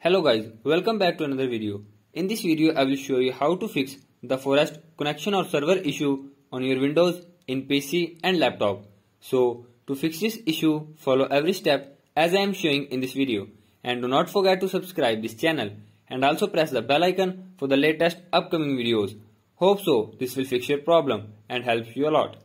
Hello guys, welcome back to another video. In this video I will show you how to fix the forest connection or server issue on your Windows in PC and laptop. So to fix this issue follow every step as I am showing in this video and do not forget to subscribe this channel and also press the bell icon for the latest upcoming videos. Hope so this will fix your problem and helps you a lot.